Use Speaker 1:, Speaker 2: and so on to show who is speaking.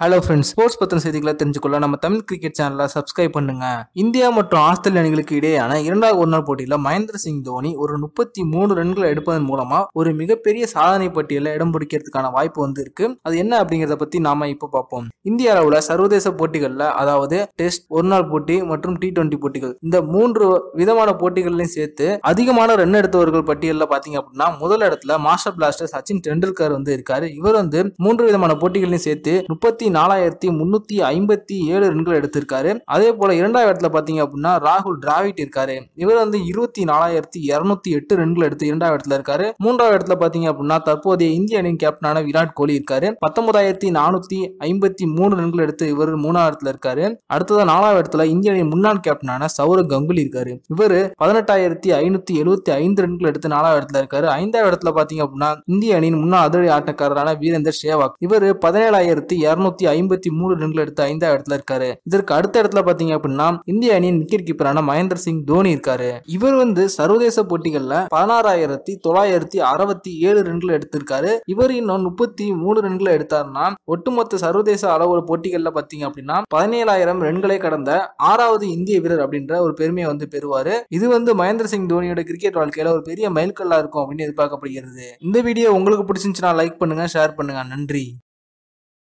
Speaker 1: Hello friends sports பத்தின செய்திகளை தெரிஞ்சுக்கொள்ள நம்ம தமிழ் கிரிக்கெட் சேனலை சப்ஸ்கிரைப் பண்ணுங்க. இந்தியா மற்றும் ஆஸ்திரேலிய அணிகளுக்கு இடையேயான இரண்டாவது ஒரு நாள் போட்டியில் மகேந்திர சிங் தோனி ஒரு முப்பத்தி மூணு ரன்களை எடுப்பதன் மூலமா ஒரு மிகப்பெரிய சாதனை பட்டியலில் இடம் பிடிக்கிறதுக்கான வாய்ப்பு வந்து இருக்கு அது என்ன அப்படிங்கறத பத்தி நாம இப்போ பார்ப்போம். இந்திய அளவுல சர்வதேச போட்டிகள்ல அதாவது டெஸ்ட் ஒரு நாள் போட்டி மற்றும் டி டுவெண்டி போட்டிகள் இந்த மூன்று விதமான போட்டிகள்லையும் சேர்த்து அதிகமான ரன் எடுத்தவர்கள் பட்டியலில் பாத்தீங்க அப்படின்னா முதல் இடத்துல மாஸ்டர் பிளாஸ்டர் சச்சின் டெண்டுல்கர் வந்து இருக்காரு. இவர் வந்து மூன்று விதமான போட்டிகளையும் சேர்த்து முப்பத்தி நாலாயிரத்தி முன்னூத்தி ஐம்பத்தி ஏழு ரன்கள் எடுத்திருக்காரு. அதே போல இரண்டாவது இடத்துல பாத்தீங்க அப்படின்னா ராகுல் டிராவிட் இருக்காரு. இவர் வந்து இருபத்தி நாலாயிரத்தி இருநூத்தி எட்டு ரன்கள் எடுத்து இரண்டாவது இடத்துல இருக்காரு. மூன்றாவது இடத்துல பாத்தீங்க அப்படின்னா தற்போதைய இந்திய அணியின் கேப்டனான விராட் கோலி இருக்காரு. பத்தொன்பதாயிரத்தி நானூத்தி ஐம்பத்தி மூணு ரன்கள் எடுத்து இவர் மூணாவது இடத்துல இருக்காரு. அடுத்ததா நாலாவது இடத்துல இந்திய அணியின் முன்னாள் கேப்டனான சௌரவ் கங்குலி இருக்காரு. இவர் பதினெட்டாயிரத்தி ஐநூத்தி எழுபத்தி ஐந்து ரன்கள் எடுத்து நாலாவது இடத்துல இருக்காரு. ஐந்தாவது இடத்துல பாத்தீங்க அப்படின்னா இந்திய அணியின் முன்னாள் அதிரடி ஆட்டக்காரரான வீரேந்தர் சேவாக். இவர் பதினேழாயிரத்தி இருநூத்தி ஐம்பத்தி மூணு ரன்கள் எடுத்து ஐந்தாவது இடத்துல இருக்காரு. இதற்கு அடுத்த இடத்துல பாத்தீங்க அப்படின்னா இந்திய அணியின் விக்கெட் கீப்பரான மகேந்திர சிங் தோனி இருக்காரு. இவர் வந்து சர்வதேச போட்டிகள்ல பதினாறாயிரத்தி தொள்ளாயிரத்தி அறுபத்தி ஏழு ரன்கள் எடுத்திருக்காரு. இவர் இன்னும் முப்பத்தி மூணு ரன்களை எடுத்தாருன்னா ஒட்டுமொத்த சர்வதேச அளவு போட்டிகள்ல பாத்தீங்க அப்படின்னா பதினேழாயிரம் ரன்களை கடந்த ஆறாவது இந்திய வீரர் அப்படின்ற ஒரு பெருமையை வந்து பெறுவாரு. இது வந்து மகேந்திர சிங் தோனியோட கிரிக்கெட் வாழ்க்கையில ஒரு பெரிய மைல்கல்லா இருக்கும் அப்படின்னு எதிர்பார்க்கப்படுகிறது. இந்த வீடியோ உங்களுக்கு பிடிச்சிருந்துச்சுன்னா லைக் பண்ணுங்க ஷேர் பண்ணுங்க. நன்றி.